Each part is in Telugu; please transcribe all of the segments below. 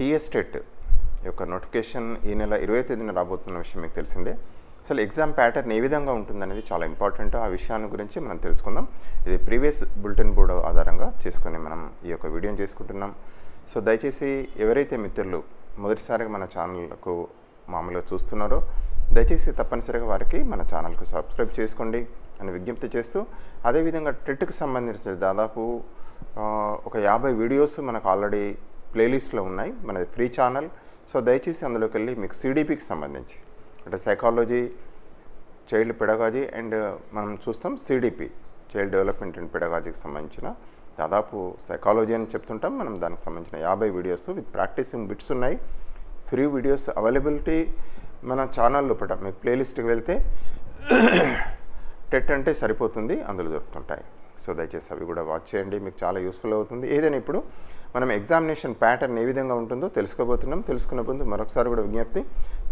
టీఎస్టెట్ యొక్క నోటిఫికేషన్ ఈ నెల ఇరవై తేదీన రాబోతున్న విషయం మీకు తెలిసిందే. అసలు ఎగ్జామ్ ప్యాటర్న్ ఏ విధంగా ఉంటుందనేది చాలా ఇంపార్టెంట్. ఆ విషయాన్ని గురించి మనం తెలుసుకుందాం. ఇది ప్రీవియస్ బులెటిన్ బోర్డు ఆధారంగా చేసుకొని మనం ఈ యొక్క వీడియోని చేసుకుంటున్నాం. సో దయచేసి ఎవరైతే మిత్రులు మొదటిసారిగా మన ఛానల్కు మామూలుగా చూస్తున్నారో దయచేసి తప్పనిసరిగా వారికి మన ఛానల్కు సబ్స్క్రైబ్ చేసుకోండి అని విజ్ఞప్తి చేస్తూ అదేవిధంగా టెట్కి సంబంధించిన దాదాపు ఒక యాభై వీడియోస్ మనకు ఆల్రెడీ ప్లేలిస్ట్లో ఉన్నాయి. మనది ఫ్రీ ఛానల్. సో దయచేసి అందులోకి వెళ్ళి మీకు సిడిపికి సంబంధించి అంటే సైకాలజీ చైల్డ్ పెడగాజీ అండ్ మనం చూస్తాం సిడిపి చైల్డ్ డెవలప్మెంట్ అండ్ పెడగాజీకి సంబంధించిన దాదాపు సైకాలజీ అని చెప్తుంటాం. మనం దానికి సంబంధించిన యాభై వీడియోస్ విత్ ప్రాక్టీసింగ్ బిట్స్ ఉన్నాయి. ఫ్రీ వీడియోస్ అవైలబిలిటీ మన ఛానల్ లోపల మీకు ప్లేలిస్ట్కి వెళ్తే టెట్ అంటే సరిపోతుంది. అందులో దొరుకుతుంటాయి. సో దయచేసి అవి కూడా వాచ్ చేయండి. మీకు చాలా యూస్ఫుల్ అవుతుంది. ఏదైనా ఇప్పుడు మనం ఎగ్జామినేషన్ ప్యాటర్న్ ఏ విధంగా ఉంటుందో తెలుసుకోబోతున్నాం. తెలుసుకున్న ముందు మరొకసారి కూడా విజ్ఞప్తి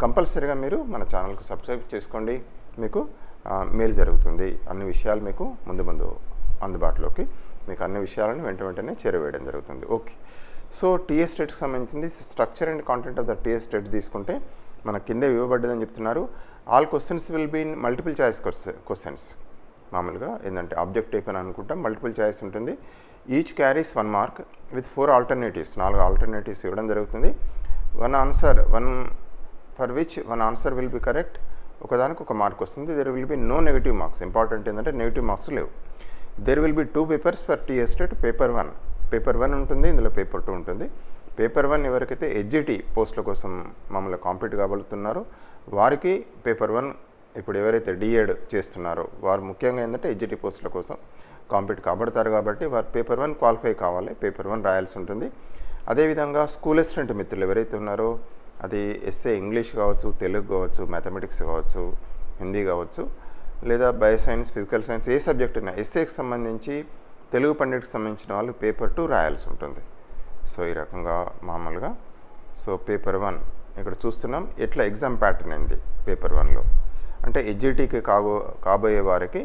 కంపల్సరీగా మీరు మన ఛానల్కు సబ్స్క్రైబ్ చేసుకోండి. మీకు మేలు జరుగుతుంది. అన్ని విషయాలు మీకు ముందు ముందు అందుబాటులోకి మీకు అన్ని విషయాలను వెంట వెంటనే చేరవేయడం జరుగుతుంది. ఓకే. సో టీఎస్ స్టేట్కి సంబంధించింది structure and content of the TS state తీసుకుంటే మన కింద ఇవ్వబడ్డదని చెప్తున్నారు. All questions will be in multiple choice questions మామూలుగా ఏంటంటే ఆబ్జెక్ట్ టైప్ అని అనుకుంటాం మల్టిపుల్ చాయిస్ ఉంటుంది. Each carries one mark with four alternatives నాలుగు ఆల్టర్నేటివ్స్ ఇవ్వడం జరుగుతుంది. One answer one for which one answer will be correct ఒకదానికి ఒక మార్క్ వస్తుంది. There will be no negative marks important ఏంటంటే నెగిటివ్ మార్క్స్ లేవు. There will be two papers for T state paper one paper one ఉంటుంది ఇందులో పేపర్ టూ ఉంటుంది. పేపర్ వన్ ఎవరికైతే హెచ్జిటి పోస్టుల కోసం మమ్మల్ని కాంపీట్ కాబడుతున్నారో వారికి పేపర్ వన్ ఇప్పుడు ఎవరైతే డిఎడ్ చేస్తున్నారో వారు ముఖ్యంగా ఏంటంటే హెచ్జిటి పోస్టుల కోసం కాంపీట్ కాబడతారు కాబట్టి వారు పేపర్ వన్ క్వాలిఫై కావాలి పేపర్ వన్ రాయాల్సి ఉంటుంది. అదేవిధంగా స్కూల్ అసిస్టెంట్ మిత్రులు ఎవరైతే ఉన్నారో అది ఎస్ఏ ఇంగ్లీష్ కావచ్చు తెలుగు కావచ్చు మ్యాథమెటిక్స్ కావచ్చు హిందీ కావచ్చు లేదా బయో సైన్స్ ఫిజికల్ సైన్స్ ఏ సబ్జెక్ట్ ఉన్నా ఎస్ఏకి సంబంధించి తెలుగు పండిట్కి సంబంధించిన వాళ్ళు పేపర్ టూ రాయాల్సి ఉంటుంది. సో ఈ రకంగా మామూలుగా. సో పేపర్ వన్ ఇక్కడ చూస్తున్నాం. ఎట్లా ఎగ్జామ్ ప్యాటర్న్ అయింది పేపర్ వన్లో? అంటే ఎడ్జిటీకి కాబో కాబోయే వారికి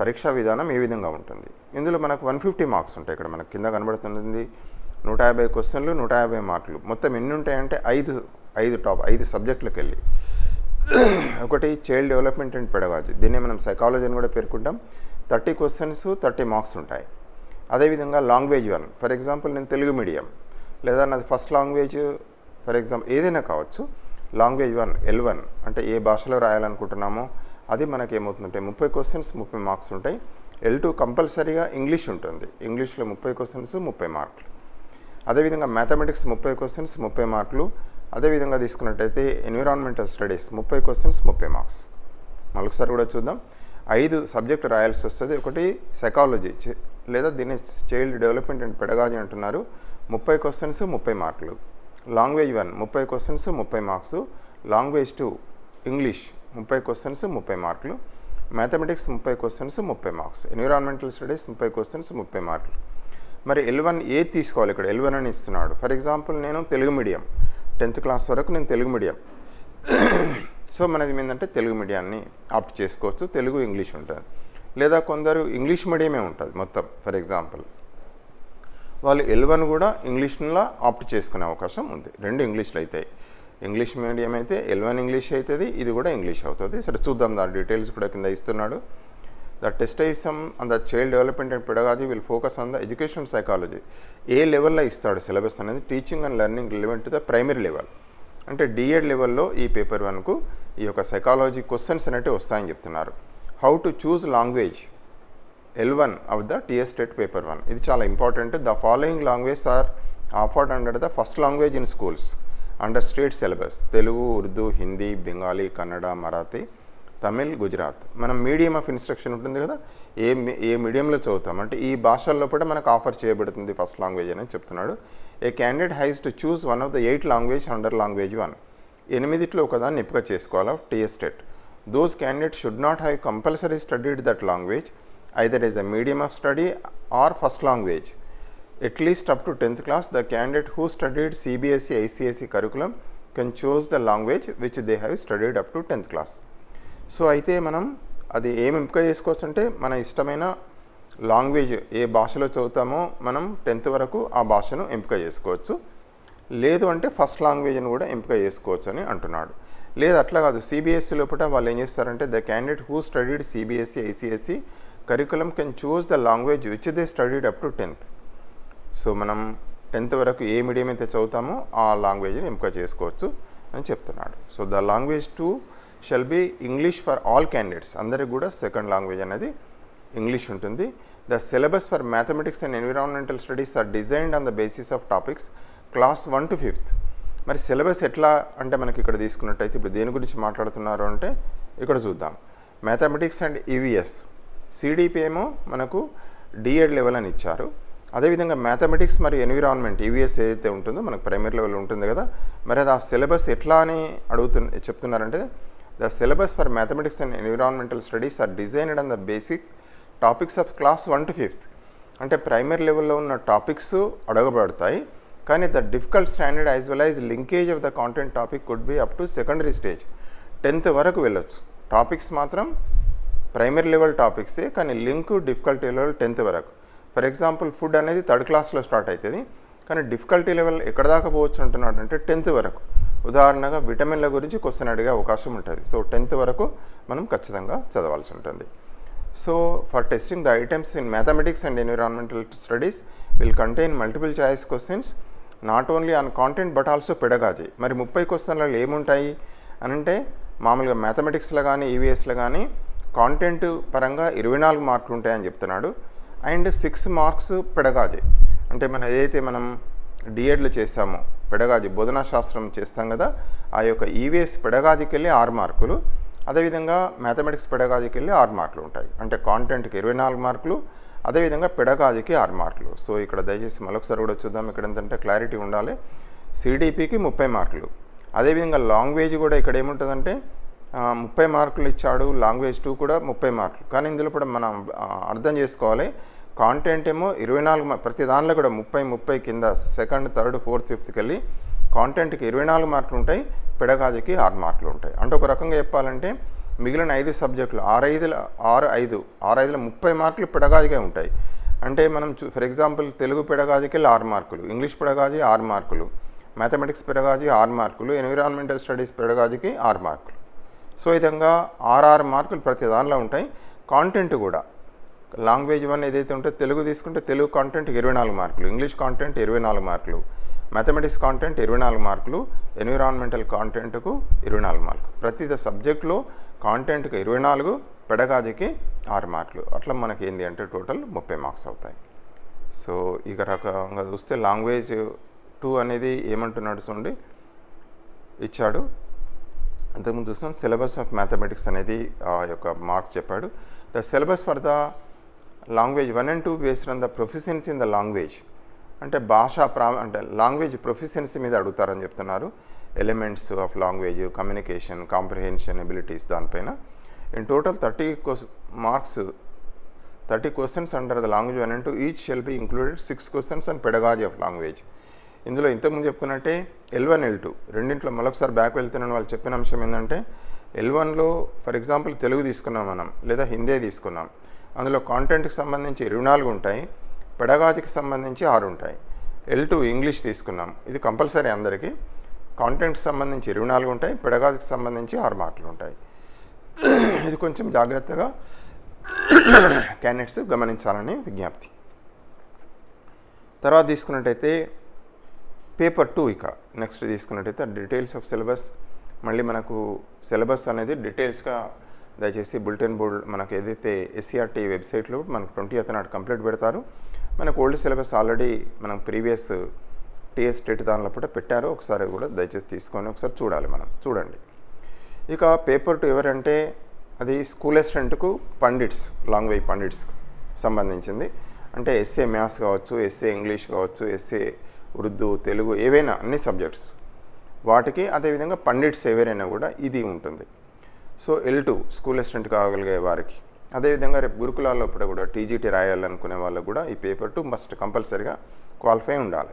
పరీక్షా విధానం ఏ విధంగా ఉంటుంది. ఇందులో మనకు వన్ ఫిఫ్టీ మార్క్స్ ఉంటాయి ఇక్కడ. మనకు కింద కనబడుతుంది నూట యాభై క్వశ్చన్లు నూట యాభై మార్కులు. మొత్తం ఎన్ని ఉంటాయంటే ఐదు ఐదు టాప్ ఐదు సబ్జెక్టులకు వెళ్ళి ఒకటి చైల్డ్ డెవలప్మెంట్ అండ్ పెడగాజీ. దీన్ని మనం సైకాలజీ అని కూడా పేర్కొంటాం. థర్టీ క్వశ్చన్స్ థర్టీ మార్క్స్ ఉంటాయి. అదేవిధంగా లాంగ్వేజ్ వన్. ఫర్ ఎగ్జాంపుల్ నేను తెలుగు మీడియం. లేదా నాది ఫస్ట్ లాంగ్వేజ్ ఫర్ ఎగ్జాంపుల్ ఏదైనా కావచ్చు. లాంగ్వేజ్ వన్ ఎల్ వన్ అంటే ఏ భాషలో రాయాలనుకుంటున్నామో అది మనకి ఏమవుతుందంటే ముప్పై క్వశ్చన్స్ ముప్పై మార్క్స్ ఉంటాయి. ఎల్ టూ కంపల్సరీగా ఇంగ్లీష్ ఉంటుంది. ఇంగ్లీష్లో ముప్పై క్వశ్చన్స్ ముప్పై మార్కులు అదేవిధంగా మ్యాథమెటిక్స్ ముప్పై క్వశ్చన్స్ ముప్పై మార్కులు అదేవిధంగా తీసుకున్నట్టయితే ఎన్విరాన్మెంటల్ స్టడీస్ ముప్పై క్వశ్చన్స్ ముప్పై మార్క్స్ మరొకసారి కూడా చూద్దాం. ఐదు సబ్జెక్ట్ రాయాల్సి వస్తుంది. ఒకటి సైకాలజీ లేదా దీన్ని చైల్డ్ డెవలప్మెంట్ అండ్ పెడగాజీ అంటున్నారు. ముప్పై క్వశ్చన్స్ ముప్పై మార్కులు లాంగ్వేజ్ వన్ ముప్పై క్వశ్చన్స్ ముప్పై మార్క్స్ లాంగ్వేజ్ టూ ఇంగ్లీష్ ముప్పై క్వశ్చన్స్ ముప్పై మార్కులు మ్యాథమెటిక్స్ ముప్పై క్వశ్చన్స్ ముప్పై మార్క్స్ ఎన్విరాన్మెంటల్ స్టడీస్ ముప్పై క్వశ్చన్స్ ముప్పై మార్కులు మరి ఎల్ వన్ ఏ తీసుకోవాలి ఇక్కడ? ఎల్ వన్ అని ఇస్తున్నాడు. ఫర్ ఎగ్జాంపుల్ నేను తెలుగు మీడియం టెన్త్ క్లాస్ వరకు నేను తెలుగు మీడియం సో మనది ఏంటంటే తెలుగు మీడియాన్ని ఆప్ట్ చేసుకోవచ్చు. తెలుగు ఇంగ్లీష్ ఉంటుంది. లేదా కొందరు ఇంగ్లీష్ మీడియమే ఉంటుంది మొత్తం. ఫర్ ఎగ్జాంపుల్ వాళ్ళు ఎల్వన్ కూడా ఇంగ్లీష్లో ఆప్ట్ చేసుకునే అవకాశం ఉంది. రెండు ఇంగ్లీష్లో అవుతాయి ఇంగ్లీష్ మీడియం అయితే ఎల్వన్ ఇంగ్లీష్ అవుతుంది ఇది కూడా ఇంగ్లీష్ అవుతుంది. సరే చూద్దాం దాని డీటెయిల్స్ కూడా కింద ఇస్తున్నాడు. The test items and the child development and pedagogy will focus on the education psychology. ఏ లెవెల్లో ఇస్తాడు సిలబస్ అనేది? Teaching and learning relevant to the primary level. అంటే డిఎడ్ లెవెల్లో ఈ పేపర్ వన్కు ఈ యొక్క సైకాలజీ క్వశ్చన్స్ అనేవి వస్తాయని చెప్తున్నారు. How to choose language? L one of the TS state paper one ఇది చాలా important the following language are offered under the first language in schools under state syllabus Telugu Urdu Hindi Bengali Kannada Marathi Tamil Gujarat మనం మీడియం ఆఫ్ ఇన్స్ట్రక్షన్ ఉంటుంది కదా? ఏ మీ- ఏ మీడియంలో చదువుతాం? అంటే ఈ భాషల్లో కూడా మనకు ఆఫర్ చేయబడుతుంది ఫస్ట్ లాంగ్వేజ్ అని చెప్తున్నాడు. A candidate has to choose one of the eight language under language one ఎనిమిదిట్లో ఒకదాన్ని ఎంపిక చేసుకోవాలి? TS those candidate should not have compulsory studied that language either as a medium of study or first language. At least up to 10th class, the candidate who studied CBSE, ICSE curriculum can choose the language which they have studied up to 10th class. So అయితే మనం అది ఏం ఎంపిక చేసుకోవచ్చు అంటే మన ఇష్టమైన లాంగ్వేజ్ ఏ భాషలో చదువుతామో మనం టెన్త్ వరకు ఆ భాషను ఎంపిక చేసుకోవచ్చు లేదు అంటే ఫస్ట్ లాంగ్వేజ్ని కూడా ఎంపిక చేసుకోవచ్చు అని అంటున్నాడు లేదు అట్లా కాదు సిబిఎస్ఈ లోపల వాళ్ళు ఏం చేస్తారంటే the candidate who studied CBSE ICSE curriculum can choose the language which they studied up to tenth so మనం టెన్త్ వరకు ఏ మీడియం అయితే చదువుతామో ఆ లాంగ్వేజ్ని ఎంపిక చేసుకోవచ్చు అని చెప్తున్నాడు. So the language two shall be English for all candidates అందరికి కూడా సెకండ్ లాంగ్వేజ్ అనేది ఇంగ్లీష్ ఉంటుంది. The syllabus for mathematics and environmental studies are designed on the basis of topics class one to fifth మరి సిలబస్ ఎట్లా అంటే మనకి ఇక్కడ తీసుకున్నట్టయితే ఇప్పుడు దేని గురించి మాట్లాడుతున్నారు అంటే ఇక్కడ చూద్దాం. మ్యాథమెటిక్స్ అండ్ ఈవీఎస్ సిడిపి ఏమో మనకు డిఎడ్ లెవెల్ అని ఇచ్చారు. అదేవిధంగా మ్యాథమెటిక్స్ మరియు ఎన్విరాన్మెంట్ ఈవీఎస్ ఏదైతే ఉంటుందో మనకు ప్రైమరీ లెవెల్ ఉంటుంది కదా. మరి అది ఆ సిలబస్ ఎట్లా అని అడుగుతు చెప్తున్నారంటే the syllabus for mathematics and environmental studies are designed on the basic topics of class one to fifth. అంటే ప్రైమరీ లెవెల్లో ఉన్న టాపిక్స్ అడగబడతాయి. కానీ the difficult standard as well as linkage of the content topic could be up to secondary stage. Tenth వరకు వెళ్ళొచ్చు. టాపిక్స్ మాత్రం ప్రైమరీ లెవెల్ టాపిక్సే కానీ లింక్ డిఫికల్టీ లెవెల్ టెన్త్ వరకు. ఫర్ ఎగ్జాంపుల్ ఫుడ్ అనేది థర్డ్ క్లాస్లో స్టార్ట్ అవుతుంది కానీ డిఫికల్టీ లెవెల్ ఎక్కడ దాకా పోవచ్చు అంటున్నాడు అంటే టెన్త్ వరకు. ఉదాహరణగా విటమిన్ల గురించి క్వశ్చన్ అడిగే అవకాశం ఉంటుంది. సో టెన్త్ వరకు మనం ఖచ్చితంగా చదవాల్సి ఉంటుంది. So for testing the items in mathematics and environmental studies will contain multiple choice questions not only on content but also pedagogy. మరి ముప్పై క్వశ్చన్లలో ఏముంటాయి? అని అంటే మామూలుగా మ్యాథమెటిక్స్లో కానీ ఈవీఎస్లో కానీ కాంటెంట్ పరంగా ఇరవై నాలుగు మార్కులు ఉంటాయని చెప్తున్నాడు. And six marks pedagogy. అంటే మనం ఏదైతే మనం డిఎడ్లు చేస్తామో పెడగాజీ బోధనా శాస్త్రం చేస్తాం కదా ఆ యొక్క ఈవీఎస్ పెడగాజీకి వెళ్ళి ఆరు మార్కులు. అదేవిధంగా మ్యాథమెటిక్స్ పెడగాజీకి వెళ్ళి ఆరు మార్కులు ఉంటాయి. అంటే కాంటెంట్కి ఇరవై నాలుగు మార్కులు అదేవిధంగా పెడగాజీకి ఆరు మార్కులు. సో ఇక్కడ దయచేసి మరొకసారి కూడా చూద్దాం ఇక్కడ ఏంటంటే క్లారిటీ ఉండాలి సిడిపికి ముప్పై మార్కులు. అదేవిధంగా లాంగ్వేజ్ కూడా ఇక్కడ ఏముంటుందంటే ముప్పై మార్కులు ఇచ్చాడు లాంగ్వేజ్ టూ కూడా ముప్పై మార్కులు. కానీ ఇందులో కూడా మనం అర్థం చేసుకోవాలి. కాంటెంట్ ఏమో ఇరవై నాలుగు ప్రతి దానిలో కూడా ముప్పై ముప్పై కింద సెకండ్ థర్డ్ ఫోర్త్ ఫిఫ్త్కి వెళ్ళి కాంటెంట్కి ఇరవై నాలుగు మార్కులు ఉంటాయి పెడగాజుకి ఆరు మార్కులు ఉంటాయి. అంటే ఒక రకంగా చెప్పాలంటే మిగిలిన ఐదు సబ్జెక్టులు ఆరైదుల ఆరు ఐదు ఆరైదుల ముప్పై మార్కులు పెడగాజిగా ఉంటాయి. అంటే మనం చూ ఫర్ ఎగ్జాంపుల్ తెలుగు పెడగాజికి వెళ్ళి ఆరు మార్కులు ఇంగ్లీష్ పెడగాజీ ఆరు మార్కులు మ్యాథమెటిక్స్ పెడగాజీ ఆరు మార్కులు ఎన్విరాన్మెంటల్ స్టడీస్ పెడగాజీకి ఆరు మార్కులు. సో విధంగా ఆరు మార్కులు ప్రతి దానిలో ఉంటాయి. కాంటెంట్ కూడా. లాంగ్వేజ్ వన్ ఏదైతే ఉంటే తెలుగు తీసుకుంటే తెలుగు కాంటెంట్ ఇరవై నాలుగు మార్కులు ఇంగ్లీష్ కాంటెంట్ ఇరవై నాలుగు మార్కులు మ్యాథమెటిక్స్ కాంటెంట్ ఇరవై నాలుగు మార్కులు ఎన్విరాన్మెంటల్ కాంటెంట్కు ఇరవై నాలుగు మార్కులు. ప్రతి సబ్జెక్టులో కాంటెంట్కి ఇరవై నాలుగు పెడగాదికి ఆరు మార్కులు. అట్లా మనకి ఏంటి అంటే టోటల్ ముప్పై మార్క్స్ అవుతాయి. సో ఇక రకంగా చూస్తే లాంగ్వేజ్ టూ అనేది ఏమంటున్నాడు చూడండి. ఇచ్చాడు. అంతకుముందు చూస్తున్నాం సిలబస్ ఆఫ్ మ్యాథమెటిక్స్ అనేది ఆ యొక్క మార్క్స్ చెప్పాడు. The syllabus for the language one and two based on the proficiency in the language అంటే భాషా ప్రా అంటే లాంగ్వేజ్ ప్రొఫిషియన్సీ మీద అడుగుతారని చెప్తున్నారు. Elements of language communication comprehension abilities దానిపైన. In total thirty marks thirty questions under the language one and two each shall be included six questions and pedagogy of language ఇందులో ఇంతకుముందు చెప్పుకున్నట్టే ఎల్ వన్ ఎల్ టూ రెండింట్లో మరొకసారి బ్యాక్ వెళ్తున్నాను వాళ్ళు చెప్పిన అంశం ఏంటంటే ఎల్ వన్లో ఫర్ ఎగ్జాంపుల్ తెలుగు తీసుకున్నాం మనం లేదా హిందీ తీసుకున్నాం. అందులో కాంటెంట్కి సంబంధించి ఇరవై నాలుగు ఉంటాయి పెడగాజికి సంబంధించి ఆరు ఉంటాయి. ఎల్ టూ ఇంగ్లీష్ తీసుకున్నాం ఇది కంపల్సరీ అందరికీ. కాంటెంట్కి సంబంధించి ఇరవై నాలుగు ఉంటాయి పెడగాజికి సంబంధించి ఆరు మార్కులు ఉంటాయి. ఇది కొంచెం జాగ్రత్తగా క్యాండిడేట్స్ గమనించాలని విజ్ఞప్తి. తర్వాత తీసుకున్నట్టయితే పేపర్ టూ ఇక. నెక్స్ట్ తీసుకున్నట్టయితే డీటెయిల్స్ ఆఫ్ సిలబస్ మళ్ళీ మనకు సిలబస్ అనేది డీటెయిల్స్గా దయచేసి బులెటిన్ బోర్డు మనకు ఏదైతే ఎస్సీఆర్టీ వెబ్సైట్లో మనకు ట్వంటీ ఎత్ నాడు కంప్లీట్ పెడతారు. మనకు ఓల్డ్ సిలబస్ ఆల్రెడీ మనం ప్రీవియస్ టీఎస్ టెట్ దానిలో కూడా పెట్టారు. ఒకసారి కూడా దయచేసి తీసుకొని ఒకసారి చూడాలి మనం. చూడండి. ఇక పేపర్ టూ ఎవరంటే అది స్కూల్ అసిస్టెంట్కు పండిట్స్ లాంగ్వేజ్ పండిట్స్కు సంబంధించింది. అంటే ఎస్ఏ మ్యాథ్స్ కావచ్చు ఎస్ఏ ఇంగ్లీష్ కావచ్చు ఎస్ఏ ఉర్దూ తెలుగు ఏవైనా అన్ని సబ్జెక్ట్స్. వాటికి అదేవిధంగా పండిట్స్ ఎవరైనా కూడా ఇది ఉంటుంది. So L two school assistant కాగలిగే వారికి. అదేవిధంగా రేపు గురుకులాల్లో ఇప్పుడు కూడా టీజీటీ రాయాలనుకునే వాళ్ళకు కూడా ఈ పేపర్ టూ మస్ట్ కంపల్సరీగా క్వాలిఫై ఉండాలి.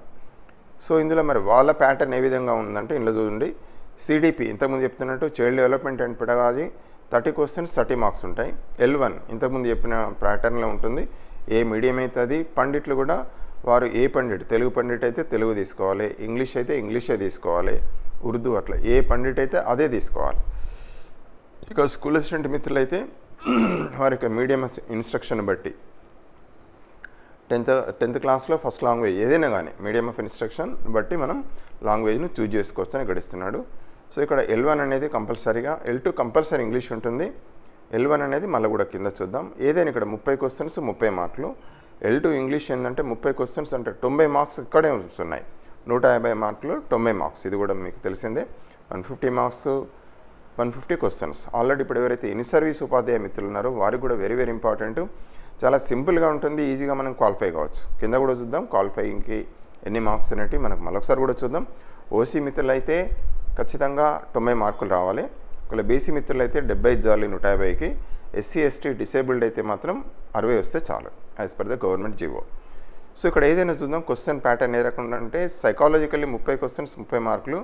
సో ఇందులో మరి వాళ్ళ ప్యాటర్న్ ఏ విధంగా ఉందంటే ఇందులో చూడండి. సిడిపి ఇంతకుముందు చెప్తున్నట్టు child development and pedagogy thirty questions thirty marks ఉంటాయి. ఎల్ వన్ ఇంతకుముందు చెప్పిన ప్యాటర్న్లో ఉంటుంది. ఏ మీడియం అవుతుంది? పండిట్లు కూడా వారు ఏ పండిట్ తెలుగు పండిట్ అయితే తెలుగు తీసుకోవాలి ఇంగ్లీష్ అయితే ఇంగ్లీషే తీసుకోవాలి ఉర్దూ అట్లా ఏ పండిట్ అయితే అదే తీసుకోవాలి. ఇక స్కూల్ అసిస్టెంట్ మిత్రులైతే వారి యొక్క మీడియం ఇన్స్ట్రక్షన్ బట్టి టెన్త్ టెన్త్ క్లాస్లో ఫస్ట్ లాంగ్వేజ్ ఏదైనా కానీ మీడియం ఆఫ్ ఇన్స్ట్రక్షన్ బట్టి మనం లాంగ్వేజ్ను చూజ్ చేసుకోవచ్చు అని గడిస్తున్నాడు. సో ఇక్కడ ఎల్ వన్ అనేది కంపల్సరీగా ఎల్ టూ కంపల్సరీ ఇంగ్లీష్ ఉంటుంది. ఎల్ వన్ అనేది మళ్ళీ కూడా కింద చూద్దాం. ఏదైనా ఇక్కడ ముప్పై క్వశ్చన్స్ ముప్పై మార్కులు ఎల్ టూ ఇంగ్లీష్ ఏంటంటే ముప్పై క్వశ్చన్స్ అంటే తొంభై మార్క్స్ ఇక్కడే వస్తున్నాయి. నూట యాభై మార్కులు తొంభై మార్క్స్ ఇది కూడా మీకు తెలిసిందే. One fifty marks one fifty questions already ఇప్పుడు ఎవరైతే ఇన్ సర్వీస్ ఉపాధ్యాయ మిత్రులు ఉన్నారో వారికి కూడా వెరీ వెరీ ఇంపార్టెంట్ చాలా సింపుల్గా ఉంటుంది ఈజీగా మనం క్వాలిఫై కావచ్చు. కింద కూడా చూద్దాం. క్వాలిఫైయింగ్కి ఎన్ని మార్క్స్ అనేవి మనకు మరొకసారి కూడా చూద్దాం. ఓసీ మిత్రులు అయితే ఖచ్చితంగా తొంభై మార్కులు రావాలి. ఒకవేళ బీసీ మిత్రులు అయితే డెబ్బై జాలి నూట యాభైకి. ఎస్సీ ఎస్టీ డిసేబుల్డ్ అయితే మాత్రం అరవై వస్తే చాలు. As per the government GO so ఇక్కడ ఏదైనా చూద్దాం క్వశ్చన్ ప్యాటర్న్ ఏ రకంగా అంటే సైకాలజికల్లీ ముప్పై క్వశ్చన్స్ ముప్పై మార్కులు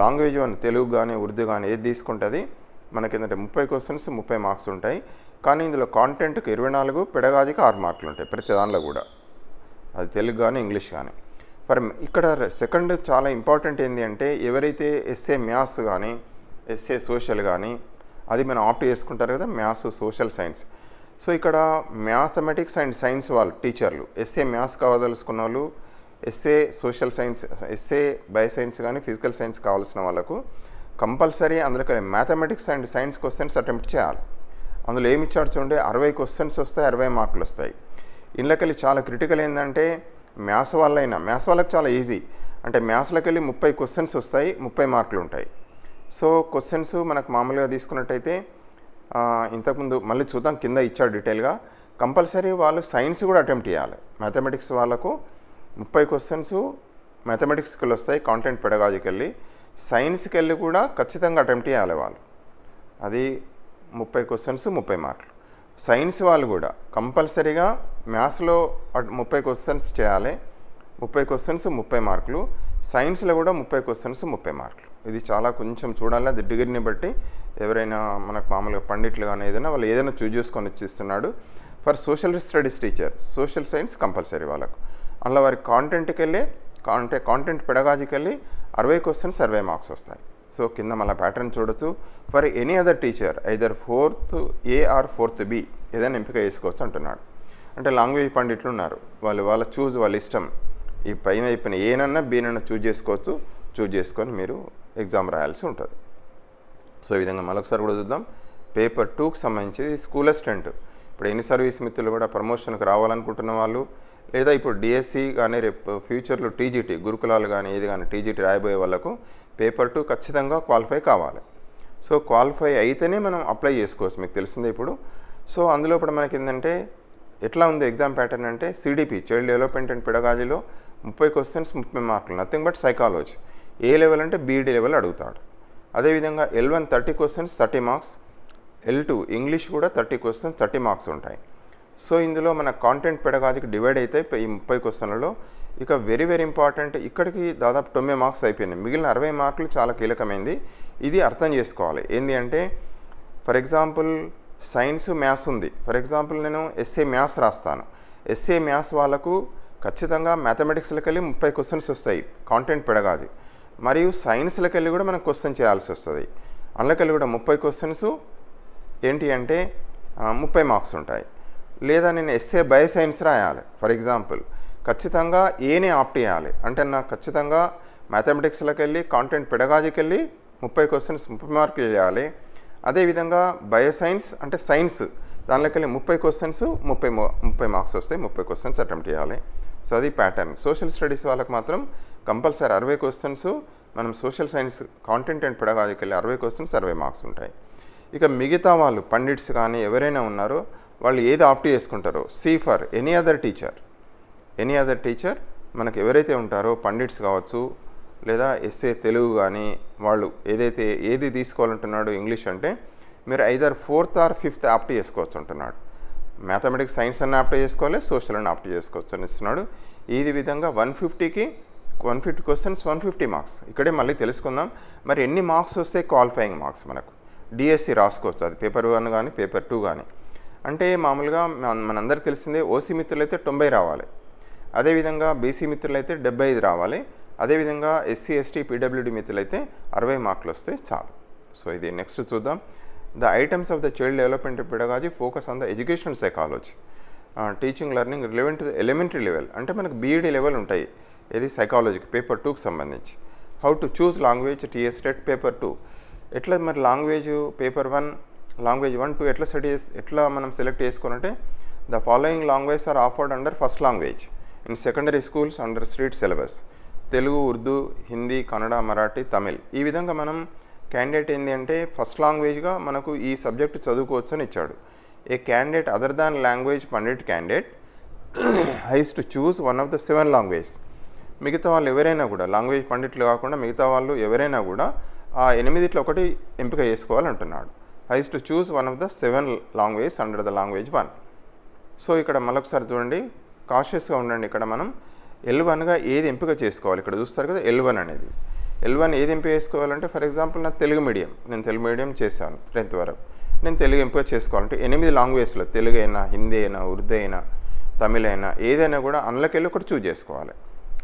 లాంగ్వేజ్ వన్ తెలుగు కానీ ఉర్దూ కానీ ఏది తీసుకుంటుంది మనకి ఏంటంటే ముప్పై క్వశ్చన్స్ ముప్పై మార్క్స్ ఉంటాయి. కానీ ఇందులో కాంటెంట్కి ఇరవై నాలుగు పెడగాదికి ఆరు మార్కులు ఉంటాయి ప్రతి దానిలో కూడా. అది తెలుగు కానీ ఇంగ్లీష్ కానీ ఫర్ ఇక్కడ సెకండ్ చాలా ఇంపార్టెంట్ ఏంటి అంటే ఎవరైతే ఎస్ఏ మ్యాథ్స్ కానీ ఎస్ఏ సోషల్ కానీ అది మనం ఆప్ట్ చేసుకుంటారు కదా మ్యాథ్స్ సోషల్ సైన్స్ సో ఇక్కడ మ్యాథమెటిక్స్ అండ్ సైన్స్ వాళ్ళు టీచర్లు ఎస్ఏ మ్యాథ్స్ కావదలుచుకున్న వాళ్ళు SA social science SA bio science కానీ ఫిజికల్ సైన్స్ కావాల్సిన వాళ్ళకు కంపల్సరీ అందులో mathematics and science questions attempt చేయాలి. అందులో ఏమి ఇచ్చాడు చూడండి అరవై క్వశ్చన్స్ వస్తాయి అరవై మార్కులు వస్తాయి. ఇందులోకెళ్ళి చాలా క్రిటికల్ ఏంటంటే మ్యాథ్స్ వాళ్ళైనా మ్యాథ్స్ వాళ్ళకి చాలా ఈజీ. అంటే మ్యాథ్స్లోకి వెళ్ళి ముప్పై క్వశ్చన్స్ వస్తాయి ముప్పై మార్కులు ఉంటాయి. సో క్వశ్చన్స్ మనకు మామూలుగా తీసుకున్నట్టయితే ఇంతకుముందు మళ్ళీ చూద్దాం కింద ఇచ్చాడు డీటెయిల్గా. కంపల్సరీ వాళ్ళు సైన్స్ కూడా అటెంప్ట్ చేయాలి. మ్యాథమెటిక్స్ వాళ్ళకు ముప్పై క్వశ్చన్స్ మ్యాథమెటిక్స్కి వస్తాయి కాంటెంట్ పెడగాజికెళ్ళి. సైన్స్కి వెళ్ళి కూడా ఖచ్చితంగా అటెంప్ట్ చేయాలి వాళ్ళు. అది ముప్పై క్వశ్చన్స్ ముప్పై మార్కులు. సైన్స్ వాళ్ళు కూడా కంపల్సరీగా మ్యాథ్స్లో ముప్పై క్వశ్చన్స్ చేయాలి. ముప్పై క్వశ్చన్స్ ముప్పై మార్కులు. సైన్స్లో కూడా ముప్పై క్వశ్చన్స్ ముప్పై మార్కులు. ఇది చాలా కొంచెం చూడాలి అది డిగ్రీని బట్టి ఎవరైనా మనకు మామూలుగా పండిట్లు కానీ ఏదైనా వాళ్ళు ఏదైనా చూజ్ చేసుకొని ఇచ్చిస్తున్నాడు for social studies teacher social science compulsory వాళ్ళకు. అందులో వారి కాంటెంట్కి వెళ్ళి కాంటే కాంటెంట్ పెడగాజికి వెళ్ళి అరవై క్వశ్చన్స్ అరవై మార్క్స్ వస్తాయి. సో కింద మళ్ళీ ప్యాటర్న్ చూడొచ్చు. For any other teacher either fourth A or fourth B ఏదైనా ఎంపిక చేసుకోవచ్చు అంటున్నాడు. అంటే లాంగ్వేజ్ పండిట్లు ఉన్నారు. వాళ్ళు వాళ్ళ చూజ్ వాళ్ళ ఇష్టం. ఈ పైన చెప్పిన ఏనన్నా బీనన్నా చూజ్ చేసుకోవచ్చు. చూజ్ చేసుకొని మీరు ఎగ్జామ్ రాయాల్సి ఉంటుంది. సో ఈ విధంగా మరొకసారి కూడా చూద్దాం. పేపర్ టూకి సంబంధించి స్కూల్ అసిస్టెంట్ ఇప్పుడు ఎన్ని సర్వీస్ మిత్రులు కూడా ప్రమోషన్కి రావాలనుకుంటున్న వాళ్ళు లేదా ఇప్పుడు డిఎస్సి కానీ రేపు ఫ్యూచర్లో టీజీటీ గురుకులాలు కానీ ఏది కానీ టీజీటీ రాయబోయే వాళ్ళకు పేపర్ టూ ఖచ్చితంగా క్వాలిఫై కావాలి. సో క్వాలిఫై అయితేనే మనం అప్లై చేసుకోవచ్చు మీకు తెలిసిందే ఇప్పుడు. సో అందులో ఇప్పుడు మనకి ఏంటంటే ఎట్లా ఉంది ఎగ్జామ్ ప్యాటర్న్ అంటే సిడిపి చైల్డ్ డెవలప్మెంట్ అండ్ పెడగాజీలో ముప్పై క్వశ్చన్స్ ముప్పై మార్కులు నథింగ్ బట్ సైకాలజీ ఏ లెవెల్ అంటే బీఈడి లెవెల్ అడుగుతాడు. అదేవిధంగా L one thirty questions thirty marks L two English కూడా థర్టీ క్వశ్చన్స్ థర్టీ మార్క్స్ ఉంటాయి. సో ఇందులో మన కాంటెంట్ పెడగాదికి డివైడ్ అయితే ఈ ముప్పై క్వశ్చన్లలో ఇక వెరీ వెరీ ఇంపార్టెంట్ ఇక్కడికి దాదాపు తొమ్మిది మార్క్స్ అయిపోయినాయి. మిగిలిన అరవై మార్కులు చాలా కీలకమైంది. ఇది అర్థం చేసుకోవాలి. ఏంటి అంటే ఫర్ ఎగ్జాంపుల్ సైన్స్ మ్యాథ్స్ ఉంది. ఫర్ ఎగ్జాంపుల్ నేను ఎస్ఏ మ్యాథ్స్ రాస్తాను. ఎస్ఏ మ్యాథ్స్ వాళ్ళకు ఖచ్చితంగా మ్యాథమెటిక్స్లోకి వెళ్ళి ముప్పై క్వశ్చన్స్ వస్తాయి. Content pedagogy. మరియు సైన్స్లోకి వెళ్ళి కూడా మనం క్వశ్చన్ చేయాల్సి వస్తుంది. అందులోకెళ్ళి కూడా ముప్పై క్వశ్చన్స్ ఏంటి అంటే ముప్పై మార్క్స్ ఉంటాయి. లేదా నేను ఎస్ఏ బయో సైన్స్ రాయాలి. ఫర్ ఎగ్జాంపుల్ ఖచ్చితంగా ఏనే ఆప్ట్ చేయాలి? అంటే నాకు ఖచ్చితంగా మ్యాథమెటిక్స్లోకి వెళ్ళి కాంటెంట్ పెడగాజికి వెళ్ళి ముప్పై క్వశ్చన్స్ ముప్పై మార్కులు చేయాలి. అదేవిధంగా బయో సైన్స్ అంటే సైన్స్ దానిలోకి వెళ్ళి ముప్పై క్వశ్చన్స్ ముప్పై ముప్పై మార్క్స్ వస్తాయి. ముప్పై క్వశ్చన్స్ అటెంప్ట్ చేయాలి. సో అది ప్యాటర్న్ సోషల్ స్టడీస్ వాళ్ళకి మాత్రం కంపల్సరీ అరవై క్వశ్చన్స్ మనం సోషల్ సైన్స్ కాంటెంట్ అండ్ పెడగాజికి వెళ్ళి అరవై క్వశ్చన్స్ అరవై మార్క్స్ ఉంటాయి. ఇక మిగతా వాళ్ళు పండిట్స్ కానీ ఎవరైనా ఉన్నారో వాళ్ళు ఏది ఆప్ట్ చేసుకుంటారో see for any other teacher any other teacher మనకు ఎవరైతే ఉంటారో పండిట్స్ కావచ్చు లేదా ఎస్ఏ తెలుగు కానీ వాళ్ళు ఏదైతే ఏది తీసుకోవాలంటున్నాడో ఇంగ్లీష్ అంటే మీరు either fourth or fifth opt చేసుకోవచ్చు అంటున్నాడు. మ్యాథమెటిక్స్ సైన్స్ అన్న ఆప్ట్ చేసుకోవాలి సోషల్ అన్న ఆప్ట్ చేసుకోవచ్చు అని ఇస్తున్నాడు. ఈ విధంగా వన్ ఫిఫ్టీకి one fifty questions one fifty marks. ఇక్కడే మళ్ళీ తెలుసుకుందాం. మరి ఎన్ని మార్క్స్ వస్తే క్వాలిఫైయింగ్ మార్క్స్ మనకు? డిఎస్సి రాసుకోవచ్చు అది పేపర్ వన్ కానీ పేపర్ టూ కానీ అంటే మామూలుగా మనందరికి తెలిసిందే ఓసీ మిత్రులు అయితే తొంభై రావాలి. అదేవిధంగా బీసీ మిత్రులైతే డెబ్బై ఐదు రావాలి. అదేవిధంగా ఎస్సీ ఎస్టీ పీడబ్ల్యూడి మిత్రులైతే అరవై మార్కులు వస్తే చాలు. సో ఇది నెక్స్ట్ చూద్దాం. The items of the child development pedagogy focus on the educational psychology teaching learning relevant the elementary level అంటే మనకు బీఈడి లెవెల్ ఉంటాయి. ఇది సైకాలజీకి పేపర్ టూకి సంబంధించి. How to choose language TS TET paper two ఎట్లా మరి language paper one language one two ఎట్లా స్టడీ ఎట్లా మనం select చేసుకోనంటే the following language are offered under first language in secondary schools under street syllabus Telugu Urdu Hindi Kannada Marathi Tamil. ఈ విధంగా మనం క్యాండిడేట్ ఏంటి అంటే ఫస్ట్ లాంగ్వేజ్గా మనకు ఈ సబ్జెక్ట్ చదువుకోవచ్చు అని ఇచ్చాడు. A candidate other than language pandit candidate has to choose one of the seven language మిగతా వాళ్ళు ఎవరైనా కూడా లాంగ్వేజ్ పండిట్లు కాకుండా మిగతా వాళ్ళు ఎవరైనా కూడా ఆ ఎనిమిదిట్లో ఒకటి ఎంపిక చేసుకోవాలంటున్నాడు. Has to choose one of the seven language under the language one so ఇక్కడ మరొకసారి చూడండి కాషియస్గా ఉండండి. ఇక్కడ మనం ఎల్ వన్గా ఏది ఎంపిక చేసుకోవాలి? ఇక్కడ చూస్తారు కదా ఎల్ వన్ అనేది. ఎల్ వన్ ఏది ఎంపిక చేసుకోవాలంటే ఫర్ ఎగ్జాంపుల్ నా తెలుగు మీడియం నేను తెలుగు మీడియం చేశాను టెన్త్ వరకు. నేను తెలుగు ఎంపిక చేసుకోవాలంటే ఎనిమిది లాంగ్వేజ్లో తెలుగు అయినా హిందీ అయినా ఉర్దూ అయినా తమిళ అయినా ఏదైనా కూడా అందులోకెళ్ళి ఒకటి చూజ్ చేసుకోవాలి.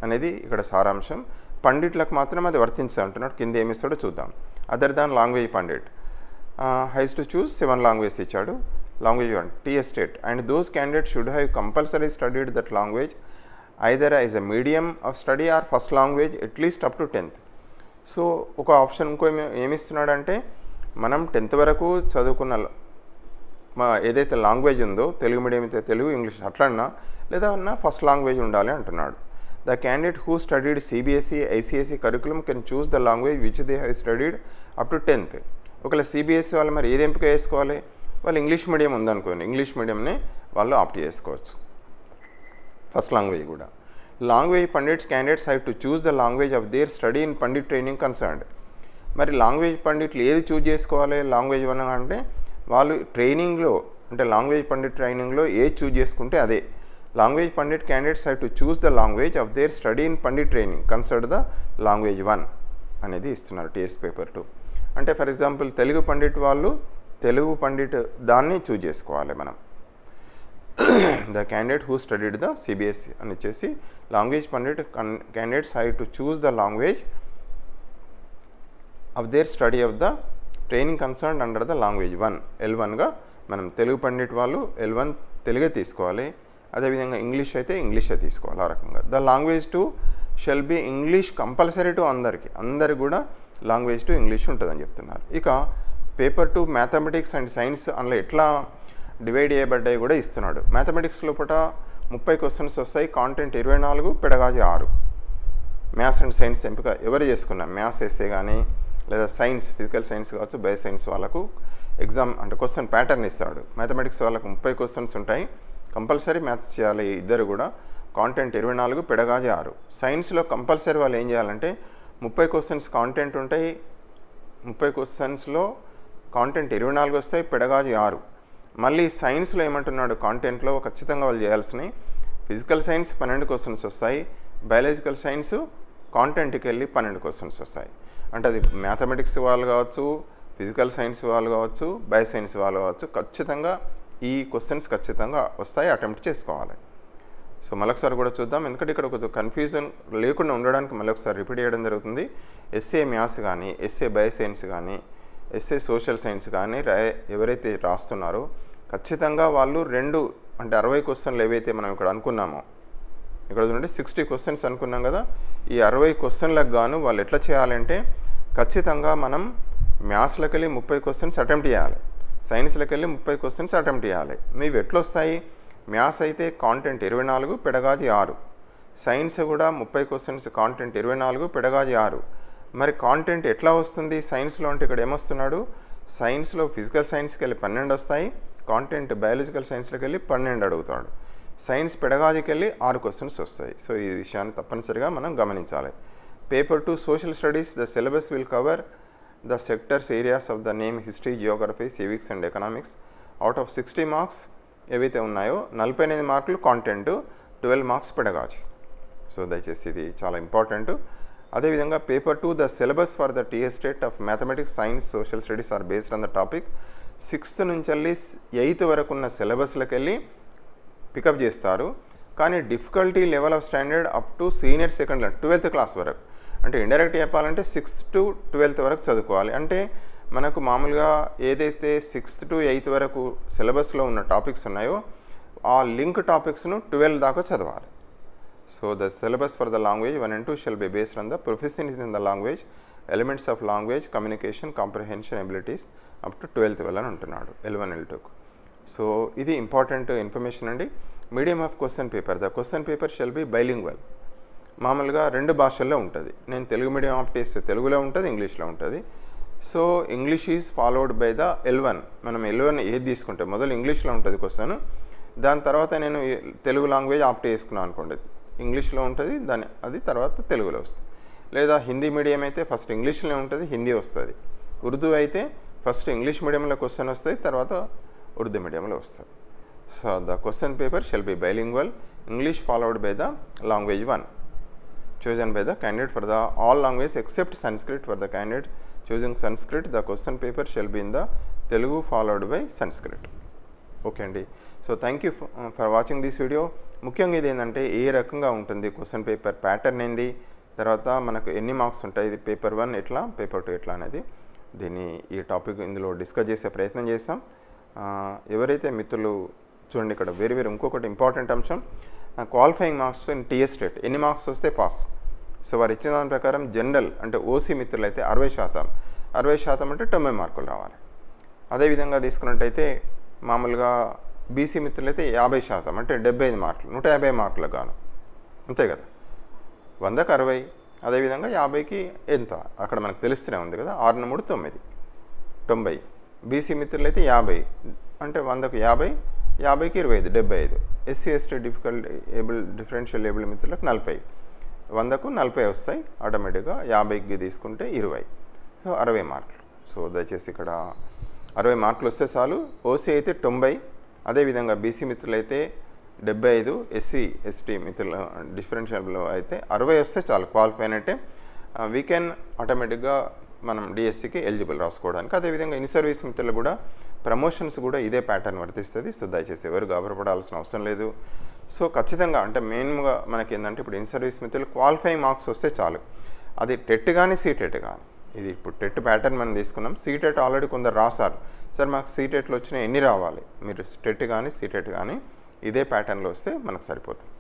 అనేది ఇక్కడ సారాంశం. పండిట్లకు మాత్రం అది వర్తించే అంటున్నాడు. కింద ఏమిస్తాడో చూద్దాం. Other than language pandit. Has to choose seven language ఇచ్చాడు. Language one TS state and those candidate should have compulsory studied that language either as a medium of study or first language at least up to tenth so ఒక ఆప్షన్ ఇంకో ఏమిస్తున్నాడంటే మనం టెన్త్ వరకు చదువుకున్న మా ఏదైతే లాంగ్వేజ్ ఉందో తెలుగు మీడియం అయితే తెలుగు ఇంగ్లీష్ అట్లన్నా లేదా అన్న ఫస్ట్ లాంగ్వేజ్ ఉండాలి అంటున్నాడు. The candidate who studied CBSE ICSE curriculum can choose the language which they have studied up to tenth. ఒకవేళ సిబిఎస్ఈ వాళ్ళు మరి ఏది ఎంపిక చేసుకోవాలి? వాళ్ళు ఇంగ్లీష్ మీడియం ఉందనుకోండి ఇంగ్లీష్ మీడియంని వాళ్ళు ఆప్ట్ చేసుకోవచ్చు. ఫస్ట్ లాంగ్వేజ్ కూడా. Language pandits candidates have to choose the language of their study in pandit training concerned మరి లాంగ్వేజ్ పండిట్లు ఏది చూజ్ చేసుకోవాలి? లాంగ్వేజ్ వన్ అంటే వాళ్ళు ట్రైనింగ్లో అంటే లాంగ్వేజ్ పండిట్ ట్రైనింగ్లో ఏది చూజ్ చేసుకుంటే అదే. Language pandit candidates have to choose the language of their study in pandit training concerned the language one అనేది ఇస్తున్నారు టీఎస్ పేపర్ టూ అంటే ఫర్ ఎగ్జాంపుల్ తెలుగు పండిట్ వాళ్ళు తెలుగు పండిట్ దాన్ని చూజ్ చేసుకోవాలి మనం. The candidate who studied the CBSE అని వచ్చేసి language pandit candidates have to choose the language of their study of the training concern under the language one L వన్గా మనం తెలుగు పండిట్ వాళ్ళు ఎల్ వన్ తెలుగే తీసుకోవాలి. అదేవిధంగా ఇంగ్లీష్ అయితే ఇంగ్లీషే తీసుకోవాలి ఆ రకంగా. The language two shall be English compulsory to అందరికి. అందరికి కూడా లాంగ్వేజ్ టు ఇంగ్లీష్ ఉంటుందని చెప్తున్నారు. ఇక paper two mathematics and science అందులో ఎట్లా డివైడ్ చేయబడ్డాయి కూడా ఇస్తున్నాడు. మ్యాథమెటిక్స్ లోపల ముప్పై క్వశ్చన్స్ వస్తాయి కాంటెంట్ ఇరవై నాలుగు పెడగాజి ఆరు. మ్యాథ్స్ అండ్ సైన్స్ ఎంపిక ఎవరు చేసుకున్నా మ్యాథ్స్ ఎస్ఏ కానీ లేదా సైన్స్ ఫిజికల్ సైన్స్ కావచ్చు బయో సైన్స్ వాళ్ళకు ఎగ్జామ్ అంటే క్వశ్చన్ ప్యాటర్న్ ఇస్తాడు. మ్యాథమెటిక్స్ వాళ్ళకు ముప్పై క్వశ్చన్స్ ఉంటాయి. కంపల్సరీ మ్యాథ్స్ చేయాలి ఇద్దరు కూడా. కాంటెంట్ ఇరవై నాలుగు పెడగాజి ఆరు. సైన్స్లో కంపల్సరీ వాళ్ళు ఏం చేయాలంటే ముప్పై క్వశ్చన్స్ కాంటెంట్ ఉంటాయి ముప్పై క్వశ్చన్స్లో కాంటెంట్ ఇరవై నాలుగు వస్తాయి పెడగాజి ఆరు. మళ్ళీ సైన్స్లో ఏమంటున్నాడు కాంటెంట్లో ఖచ్చితంగా వాళ్ళు చేయాల్సినవి. ఫిజికల్ సైన్స్ పన్నెండు క్వశ్చన్స్ వస్తాయి. బయాలజికల్ సైన్స్ కాంటెంట్కి వెళ్ళి పన్నెండు క్వశ్చన్స్ వస్తాయి. అంటే అది మ్యాథమెటిక్స్ వాళ్ళు కావచ్చు ఫిజికల్ సైన్స్ వాళ్ళు కావచ్చు బయో సైన్స్ వాళ్ళు కావచ్చు ఖచ్చితంగా ఈ క్వశ్చన్స్ ఖచ్చితంగా వస్తాయి అటెంప్ట్ చేసుకోవాలి. సో మరొకసారి కూడా చూద్దాం. ఎందుకంటే ఇక్కడ కొంచెం కన్ఫ్యూజన్ లేకుండా ఉండడానికి మళ్ళీ ఒకసారి రిపీట్ చేయడం జరుగుతుంది. ఎస్ఏ మ్యాథ్స్ కానీ ఎస్ఏ బయో సైన్స్ కానీ ఎస్ఏ సోషల్ సైన్స్ కానీ ఎవరైతే రాస్తున్నారో ఖచ్చితంగా వాళ్ళు రెండు అంటే అరవై క్వశ్చన్లు ఏవైతే మనం ఇక్కడ అనుకున్నామో ఇక్కడ చూడండి సిక్స్టీ క్వశ్చన్స్ అనుకున్నాం కదా ఈ అరవై క్వశ్చన్లకు గాను వాళ్ళు ఎట్లా చేయాలంటే ఖచ్చితంగా మనం మ్యాథ్స్లోకి వెళ్ళి ముప్పై క్వశ్చన్స్ అటెంప్ట్ చేయాలి. సైన్స్లోకి వెళ్ళి ముప్పై క్వశ్చన్స్ అటెంప్ట్ చేయాలి. మీవి ఎట్లా వస్తాయి మ్యాథ్స్ అయితే కాంటెంట్ ఇరవై నాలుగు పెడగాజి ఆరు. సైన్స్ కూడా ముప్పై క్వశ్చన్స్ కాంటెంట్ ఇరవై నాలుగు పెడగాజి ఆరు. మరి కాంటెంట్ ఎట్లా వస్తుంది? సైన్స్లో అంటే ఇక్కడ ఏమొస్తున్నాడు? సైన్స్లో ఫిజికల్ సైన్స్కి వెళ్ళి పన్నెండు వస్తాయి. కాంటెంట్ బయాలజికల్ సైన్స్లోకి వెళ్ళి పన్నెండు అడుగుతాడు. సైన్స్ పెడగాజీకి వెళ్ళి ఆరు క్వశ్చన్స్ వస్తాయి. సో ఈ విషయాన్ని తప్పనిసరిగా మనం గమనించాలి. Paper two social studies the syllabus will cover the sectors areas of the name history geography civics and economics out of sixty marks ఏవైతే ఉన్నాయో నలభై ఎనిమిది మార్కులు content twelve marks pedagogy so దయచేసి ఇది చాలా ఇంపార్టెంట్ అదేవిధంగా paper two the syllabus for the TS state of mathematics science social studies are based on the topic sixth నుంచి వెళ్ళి ఎయిత్ వరకు ఉన్న సిలబస్లకు వెళ్ళి పికప్ చేస్తారు. కానీ difficulty level of standard up to senior second twelfth class వరకు. అంటే ఇండైరెక్ట్ చెప్పాలంటే సిక్స్త్ టు ట్వెల్త్ వరకు చదువుకోవాలి. అంటే మనకు మామూలుగా ఏదైతే సిక్స్త్ టు ఎయిత్ వరకు సిలబస్లో ఉన్న టాపిక్స్ ఉన్నాయో ఆ లింక్ టాపిక్స్ను ట్వెల్వ్ దాకా చదవాలి. So the syllabus for the language one and two shall be based on the professions in the language elements of language communication comprehension abilities up to twelfth వెళ్ళని అని ఉంటున్నాడు ఎల్ వన్ ఎల్ టూకు సో ఇది ఇంపార్టెంట్ ఇన్ఫర్మేషన్ అండి. Medium of question paper the question paper shall be bilingual మామూలుగా రెండు భాషల్లో ఉంటుంది. నేను తెలుగు మీడియం ఆప్ట్ చేస్తే తెలుగులో ఉంటుంది ఇంగ్లీష్లో ఉంటుంది. So English is followed by the L one మనం ఎల్వన్ ఏది తీసుకుంటే మొదలు ఇంగ్లీష్లో ఉంటుంది క్వశ్చన్ దాని తర్వాత నేను తెలుగు లాంగ్వేజ్ ఆప్ట్ చేసుకున్నాను అనుకోండి. ఇంగ్లీష్లో ఉంటుంది దాని అది తర్వాత తెలుగులో వస్తుంది. లేదా హిందీ మీడియం అయితే ఫస్ట్ ఇంగ్లీష్లో ఉంటుంది హిందీ వస్తుంది. ఉర్దూ అయితే ఫస్ట్ ఇంగ్లీష్ మీడియంలో క్వశ్చన్ వస్తుంది తర్వాత ఉర్దూ మీడియంలో వస్తుంది. So the question paper shall be bilingual English followed by the language one. Chosen by the candidate for the all language except Sanskrit for the candidate choosing Sanskrit the question paper shall be in the Telugu followed by Sanskrit okay అండి. So thank you for watching this video ముఖ్యంగా ఇది ఏంటంటే ఏ రకంగా ఉంటుంది క్వశ్చన్ పేపర్ ప్యాటర్న్ ఏంది? తర్వాత మనకు ఎన్ని మార్క్స్ ఉంటాయి? ఇది పేపర్ వన్ ఎట్లా? పేపర్ టూ ఎట్లా అనేది. దీన్ని ఈ టాపిక్ ఇందులో డిస్కస్ చేసే ప్రయత్నం చేస్తాం. ఎవరైతే మిత్రులు చూడండి ఇక్కడ వేరే వేరే ఇంకొకటి ఇంపార్టెంట్ అంశం. Qualifying marks in TS state ఎన్ని మార్క్స్ వస్తే పాస్ సో వారు ఇచ్చిన దాని ప్రకారం జనరల్ అంటే ఓసీ మిత్రులు అయితే అరవై శాతం. అరవై శాతం అంటే తొంభై మార్కులు రావాలి. అదేవిధంగా తీసుకున్నట్టయితే మామూలుగా బీసీ మిత్రులైతే యాభై శాతం అంటే డెబ్బై ఐదు మార్కులు నూట యాభై మార్కులకు గాను. అంతే కదా? వందకు అరవై అదేవిధంగా యాభైకి ఎంత? అక్కడ మనకు తెలుస్తూనే ఉంది కదా ఆరున మూడు తొమ్మిది. తొంభై. బీసీ మిత్రులు అయితే యాభై అంటే వందకు యాభై యాభైకి ఇరవై ఐదు డెబ్బై ఐదు SC ST difficult able differential able మిత్రులకు నలభై. వందకు నలభై వస్తాయి ఆటోమేటిక్గా యాభైకి తీసుకుంటే ఇరవై. సో అరవై మార్కులు. సో దయచేసి ఇక్కడ అరవై మార్కులు వస్తే చాలు. ఓసీ అయితే తొంభై అదేవిధంగా బీసీ మిత్రులైతే డెబ్బై ఐదు ఎస్సీ ఎస్టీ మిత్రుల డిఫరెన్షియల్లో అయితే అరవై వస్తే చాలు క్వాలిఫై అయినట్టే. వీ కెన్ ఆటోమేటిక్గా మనం డిఎస్సికి ఎలిజిబుల్ రాసుకోవడానికి. అదేవిధంగా ఇన్ సర్వీస్ మిత్రులు కూడా ప్రమోషన్స్ కూడా ఇదే ప్యాటర్న్ వర్తిస్తుంది. సో దయచేసి ఎవరు గాబరపడాల్సిన అవసరం లేదు. సో ఖచ్చితంగా అంటే మెయిన్గా మనకి ఏంటంటే ఇప్పుడు ఇన్ సర్వీస్ మిత్రులు క్వాలిఫైయింగ్ మార్క్స్ వస్తే చాలు. అది టెట్ కానీ సీటెట్ కానీ ఇది ఇప్పుడు టెట్ ప్యాటర్న్ మనం తీసుకున్నాం. సీటెట్ ఆల్రెడీ కొందరు రాశారు. సార్ మాకు సీటెట్లో వచ్చిన ఎన్ని రావాలి? మీరు టెట్ కానీ సీటెట్ కానీ ఇదే ప్యాటర్న్లో వస్తే మనకు సరిపోతుంది.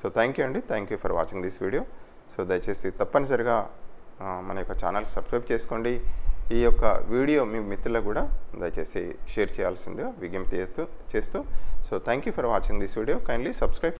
సో థ్యాంక్ యూ అండి. Thank you for watching this video. So దయచేసి తప్పనిసరిగా మన యొక్క ఛానల్ సబ్స్క్రైబ్ చేసుకోండి. ఈ యొక్క వీడియో మీ మిత్రులకు కూడా దయచేసి షేర్ చేయాల్సిందిగా విజ్ఞప్తి చేస్తూ చేస్తూ. So thank you for watching this video. Kindly subscribe